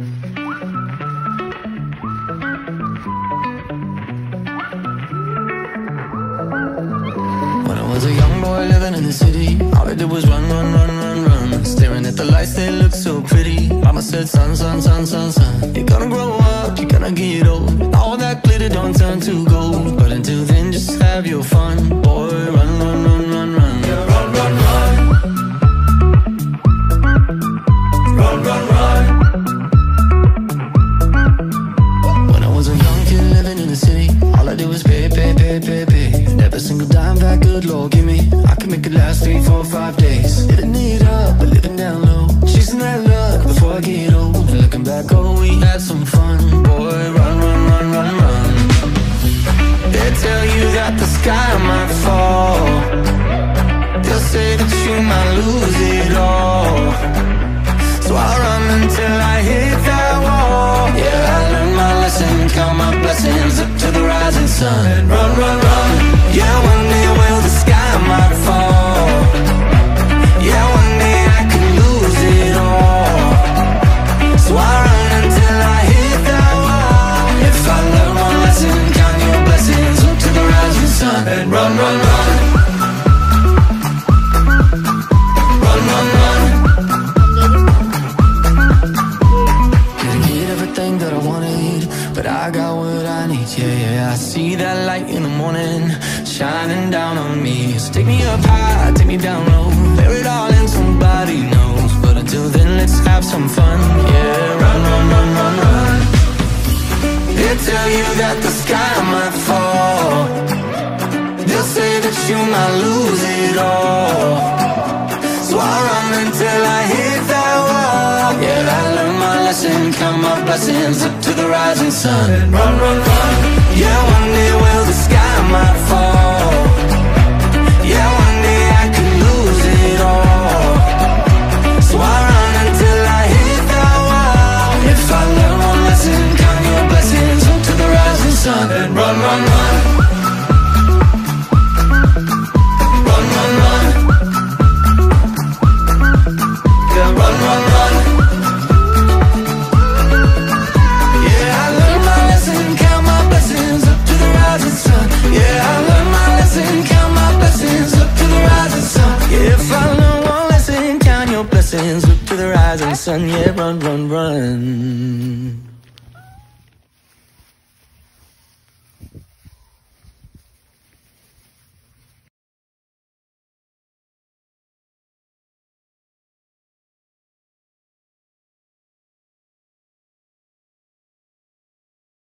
When I was a young boy living in the city All I did was run, run, run, run, run. Staring at the lights, they looked so pretty. Mama said, son, son, son, son, son You're gonna grow up, you're gonna get old. All that glitter don't turn to gold. But until then, just have your fun city. All I did was pay, pay, pay, pay, pay. Never single dime that good Lord give me. I can make it last three, four, five days. Living it up, but living down low. Chasing that luck before I get old. Looking back, oh, we had some fun. Boy, run, run, run, run, run. They tell you that the sky might fall. They'll say that you might lose it all. So I'll run until I hit that wall. Yeah, I learned my lesson Count my blessings sun. And run, run, run. Yeah, that I wanted, but I got what I need. Yeah, yeah. I see that light in the morning shining down on me. So take me up high, take me down low, bear it all in somebody knows. But until then, let's have some fun. Yeah, run, run, run, run, run. They tell you that the sky might fall. They'll say that you might lose it all. Lesson Count my blessings up to the rising sun. And Run, run, run. Yeah, one day will the sky might fall. Yeah, one day I could lose it all. So I run until I hit that wall. If I learn one lesson Count your blessings up to the rising sun. And run, run Run, rising sun. Yeah, run, run, run.